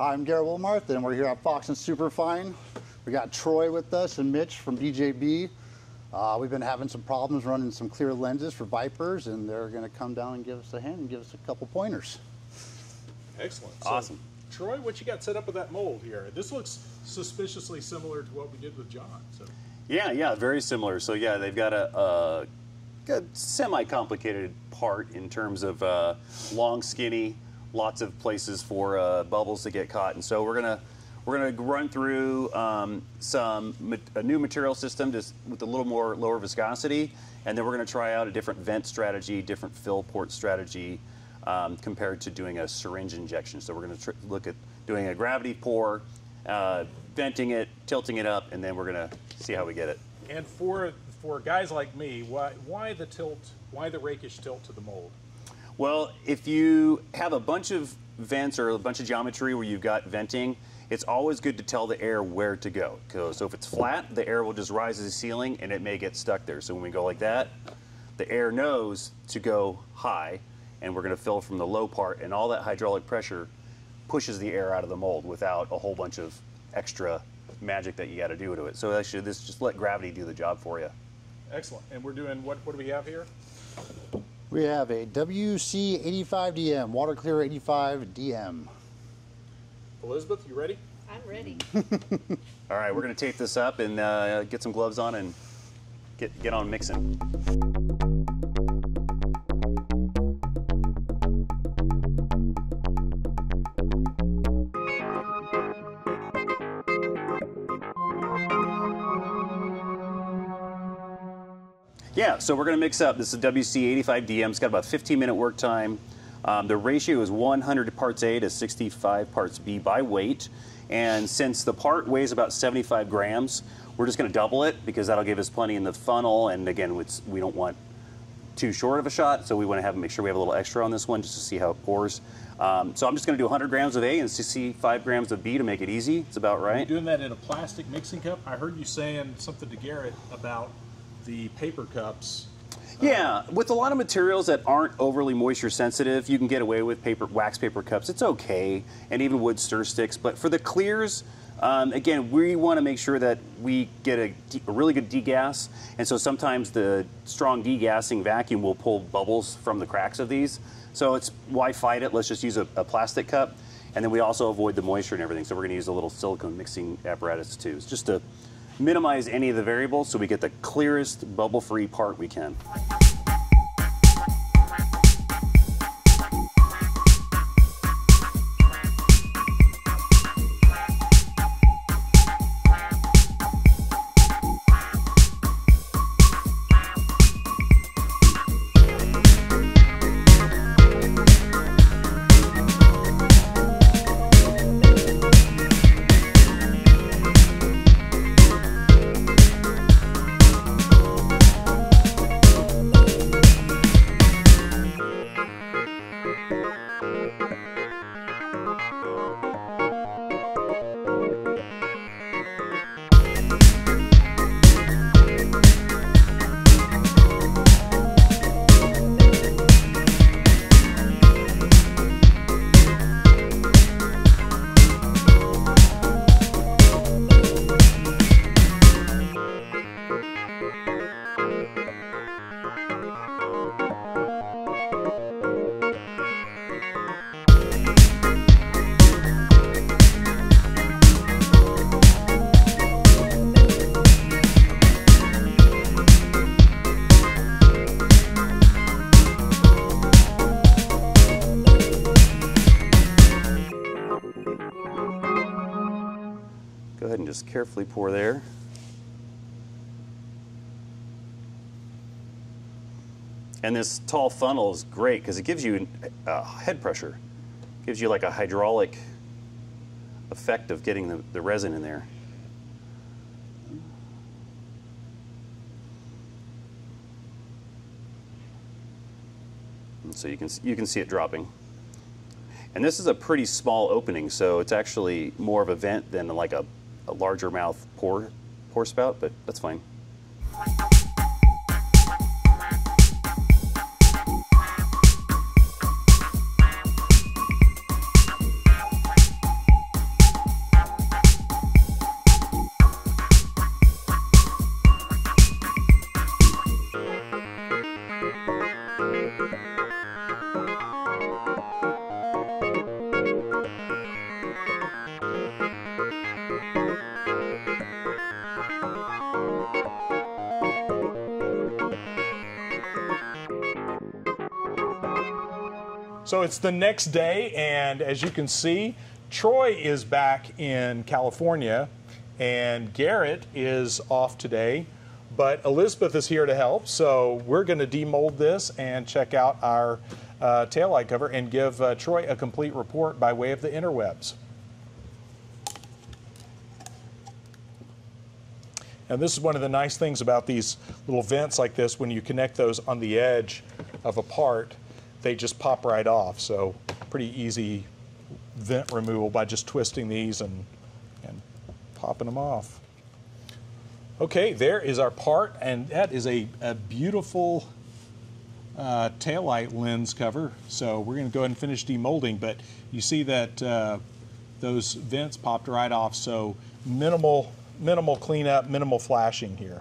Hi, I'm Garrett Wilmarth, and we're here at Fox and Superfine. We got Troy with us and Mitch from BJB. Uh, we've been having some problems running some clear lenses for Vipers, and they're going to come down and give us a hand and give us a couple pointers. Excellent. Awesome. Troy, what you got set up with that mold here? This looks suspiciously similar to what we did with John. So Yeah, yeah, very similar. So yeah, they've got a, a, a semi-complicated part in terms of uh, long, skinny, lots of places for uh, bubbles to get caught, and so we're gonna we're gonna run through um, some a new material system just with a little more lower viscosity, and then we're gonna try out a different vent strategy, different fill port strategy. Um, compared to doing a syringe injection, so we're going to look at doing a gravity pour, uh, venting it, tilting it up, and then we're going to see how we get it. and for for guys like me, why why the tilt? Why the rakish tilt to the mold? Well, if you have a bunch of vents or a bunch of geometry where you've got venting, it's always good to tell the air where to go. So if it's flat, the air will just rise to the ceiling and it may get stuck there. So when we go like that, the air knows to go high, and we're going to fill from the low part, and all that hydraulic pressure pushes the air out of the mold without a whole bunch of extra magic that you got to do to it. So actually, this just let gravity do the job for you. Excellent. And we're doing what? What do we have here? We have a WC85DM, Water Clear 85 DM. Elizabeth, you ready? I'm ready. All right, we're going to tape this up and uh, get some gloves on and get get on mixing. Yeah, so we're going to mix up. This is WC85DM. It's got about 15 minute work time. Um, the ratio is 100 parts A to 65 parts B by weight. And since the part weighs about 75 grams, we're just going to double it because that'll give us plenty in the funnel. And again, we don't want too short of a shot, so we want to have make sure we have a little extra on this one just to see how it pours. Um, so I'm just going to do 100 grams of A and 65 grams of B to make it easy. It's about right. Doing that in a plastic mixing cup. I heard you saying something to Garrett about the paper cups. Yeah, with a lot of materials that aren't overly moisture sensitive, you can get away with paper wax paper cups. It's okay, and even wood stir sticks. But for the clears, um, again, we want to make sure that we get a, a really good degas, and so sometimes the strong degassing vacuum will pull bubbles from the cracks of these. So it's why fight it? Let's just use a, a plastic cup, and then we also avoid the moisture and everything. So we're going to use a little silicone mixing apparatus too, it's just to minimize any of the variables so we get the clearest bubble-free part we can. Go ahead and just carefully pour there. And this tall funnel is great because it gives you uh, head pressure. gives you like a hydraulic effect of getting the, the resin in there. And so you can, you can see it dropping. And this is a pretty small opening, so it's actually more of a vent than like a, a larger mouth pour, pour spout, but that's fine. So it's the next day, and as you can see, Troy is back in California, and Garrett is off today. But Elizabeth is here to help, so we're going to demold this and check out our uh, taillight cover and give uh, Troy a complete report by way of the interwebs. And this is one of the nice things about these little vents like this. When you connect those on the edge of a part, they just pop right off. So pretty easy vent removal by just twisting these and, and popping them off. Okay, there is our part, and that is a, a beautiful uh, taillight lens cover. So we're going to go ahead and finish demolding, but you see that uh, those vents popped right off. So minimal, minimal cleanup, minimal flashing here.